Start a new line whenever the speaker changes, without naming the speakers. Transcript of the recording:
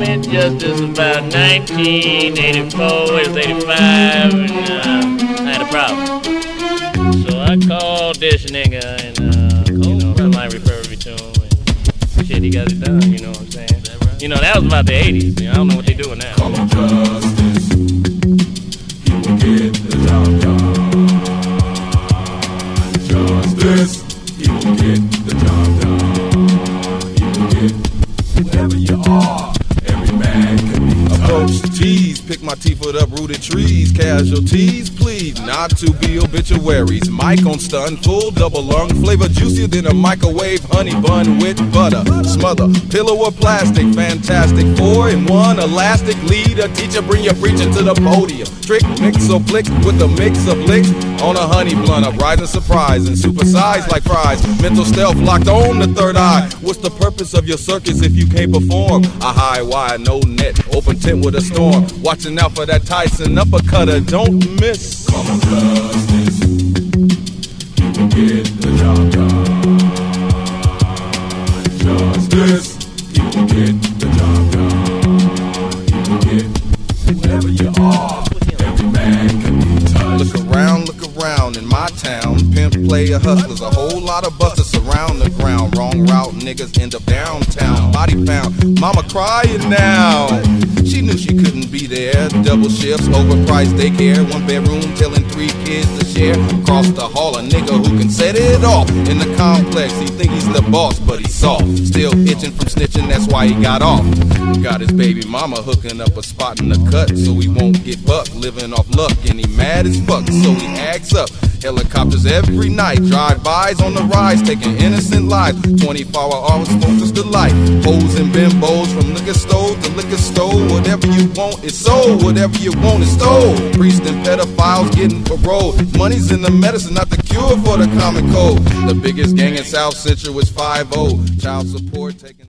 environment justice about 1984, it was 85, and uh, I had a problem. So I called this nigga, and uh, you know, somebody referred me to him, and shit, he got it done, you know what I'm saying? You know, that was about the 80s, you know, I don't know what they doing now.
Call justice. He will get the job done. Justice. post.
T's, pick my teeth with uprooted trees. Casualties, plead not to be obituaries. Mic on stun, full double lung, flavor juicier than a microwave honey bun with butter. Smother, pillow of plastic, fantastic. Four in one, elastic leader. Teacher, bring your preacher to the podium. Trick, mix or flick with a mix of licks on a honey blunt. Uprising surprise and supersize like fries. Mental stealth locked on the third eye. What's the purpose of your circus if you can't perform? A high wide, no net, open tent with a storm. Watching out for that Tyson uppercutter, don't miss.
Him justice. Will get the job done. Justice. Will get the job done. Will get whatever you are. Every man can be touched.
Look around, look around in my town. Pimp player hustlers, a whole lot of busters surround the ground. Wrong route, niggas end up downtown. Body found, mama crying now. There. Double shifts, overpriced daycare. One bedroom, telling three kids to share. Across the hall, a nigga who can set it off. In the complex, he think he's the boss, but he's soft. Still itching from snitching, that's why he got off. Got his baby mama hooking up a spot in the cut, so he won't get bucked. Living off luck, and he mad as fuck, so he acts up. Helicopters every night, drive-bys on the rise, taking innocent lives. 24 hours focus delight. Hoes and bimbos from liquor store to liquor store. Whatever you want is sold, whatever you want is stole. Priests and pedophiles getting parole. Money's in the medicine, not the cure for the common cold. The biggest gang in South Central is 5 Child support taking.